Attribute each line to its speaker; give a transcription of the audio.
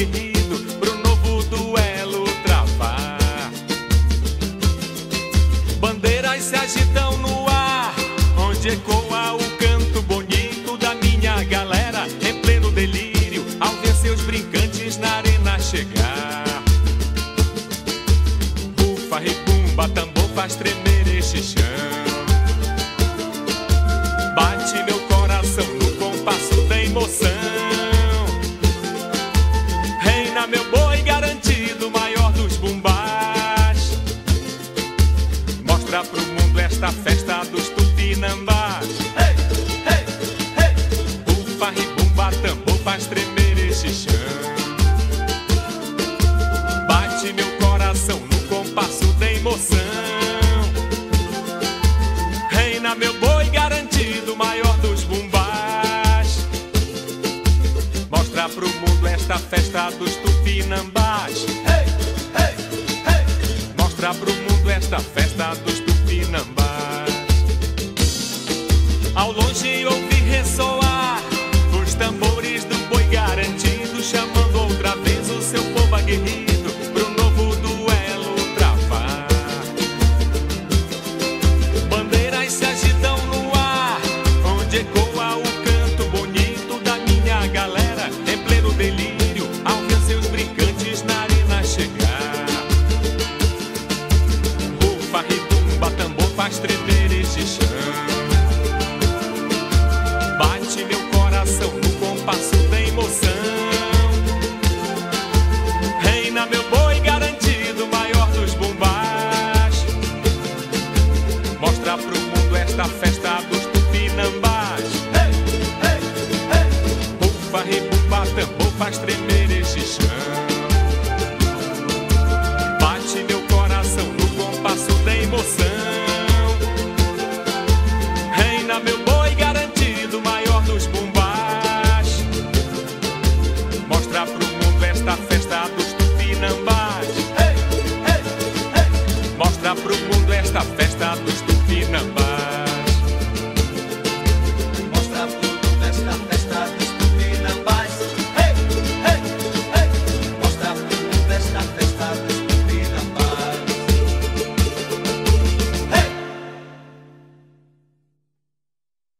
Speaker 1: erguido pro novo duelo travar. Bandeiras se agitam no ar, onde ecoa o canto bonito da minha galera em pleno delírio ao ver seus brincantes na arena chegar. Rufa, rebumba, tambor faz tremer este chão. Bate meu chão. Bate meu coração no compasso da emoção. Reina meu boi garantido, maior dos bumbás. Mostra pro mundo esta festa dos tupinambás. Hey, hey, hey. Mostra pro mundo esta festa dos tupinambás. de chão. Bate meu coração no compasso da emoção. Reina meu boi garantido, maior dos bombás. Mostra pro mundo esta festa dos tupinambás. Hey, hey, hey. Bufa, rebumba, tambor faz tremer.